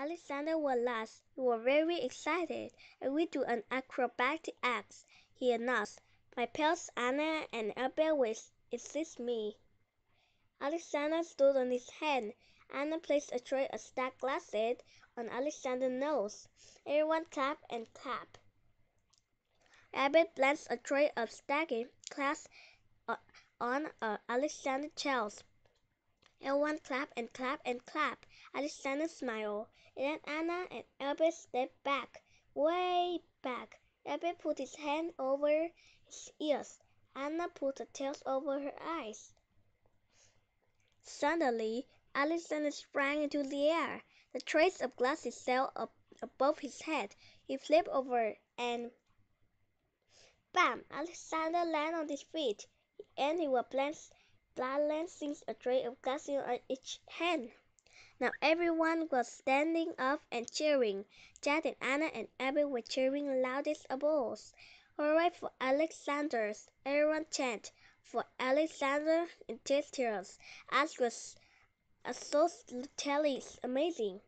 Alexander was last. He was very excited. "I will do an acrobatic act," he announced. "My pals Anna and Abel will assist me." Alexander stood on his head. Anna placed a tray of stacked glasses on Alexander's nose. Everyone clapped and clapped. Abel placed a tray of stacked glasses uh, on uh, Alexander's chest. Everyone clapped and clapped and clapped. Alexander smiled. And then Anna and Abel stepped back, way back. Abel put his hand over his ears. Anna put her tails over her eyes. Suddenly Alexander sprang into the air. The trays of glasses sailed up above his head. He flipped over and bam! Alexander landed on his feet, and he was balancing a tray of glasses on each hand. Now everyone was standing up and cheering. Jack and Anna and Abby were cheering loudest of all. "Hurrah for Alexander!" everyone chanted. "For Alexander!" in tears, as was so utterly amazing.